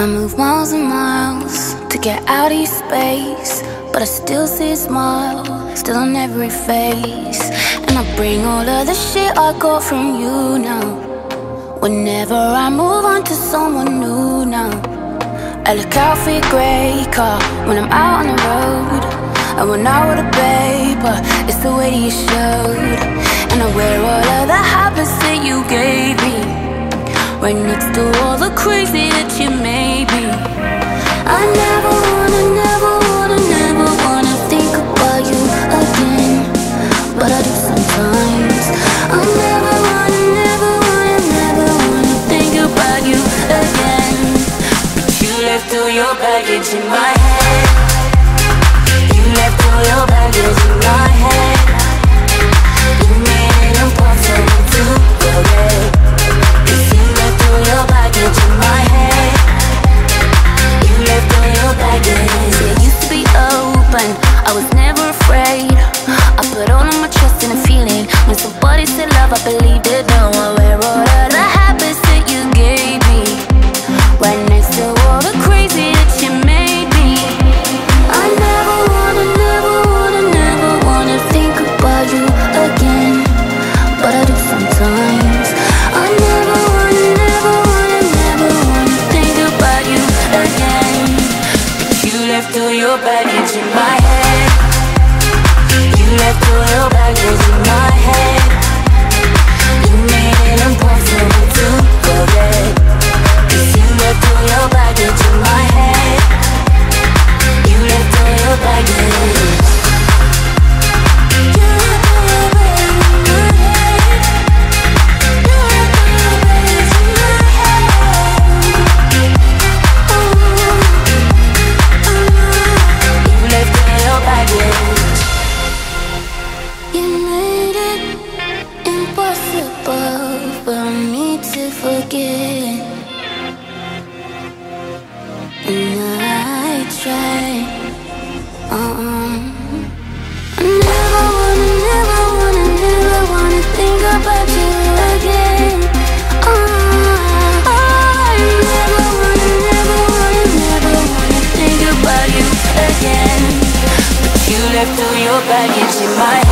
I move miles and miles to get out of your space. But I still see a smile, still on every face. And I bring all of the shit I got from you now. Whenever I move on to someone new now. I look out for your grey car when I'm out on the road. I went out with a paper, it's the way that you showed. And I wear all of the habits that you gave me. Right next to all the crazy that you made me I never wanna, never wanna, never wanna think about you again. But I do sometimes. I never wanna, never wanna, never wanna think about you again. But you left all your baggage in my head. You left all your baggage in my head. I was never afraid. I put all of my trust in a feeling. When somebody said love, I believe. back to hell back, cause you baggage you my